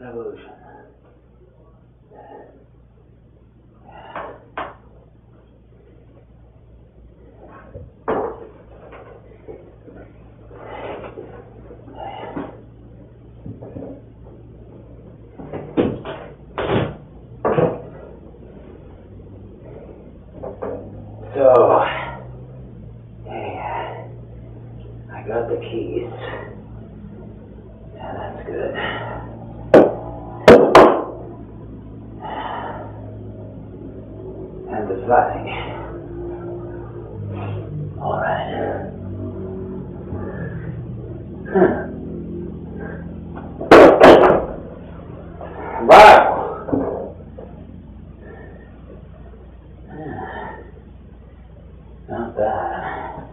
Revolution. So, hey, I got the keys. Yeah, that's good. And the flag. All right. Huh. Wow. Not bad.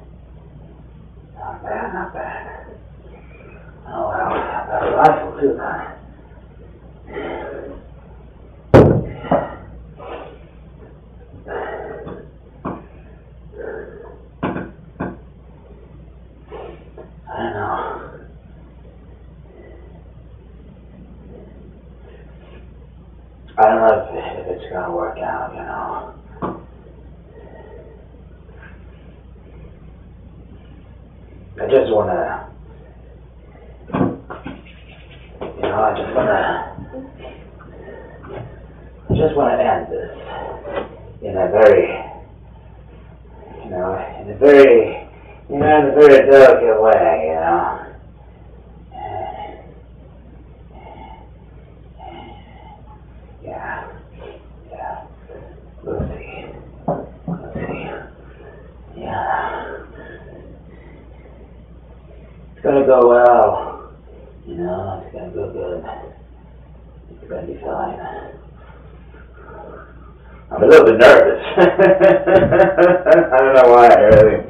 Not bad, not bad. Oh well, got a rifle too, huh? I don't know. I don't know if, if it's gonna work out, you know. I just wanna, you know, I just wanna, I just wanna end this in a very, you know, in a very, you know, in a very delicate way, you know. Yeah. It's gonna go well. You know, it's gonna go good. It's gonna be fine. I'm a little bit nervous. I don't know why, really.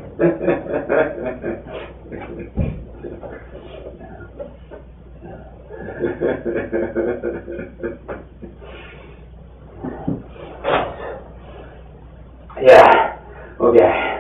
yeah. Okay.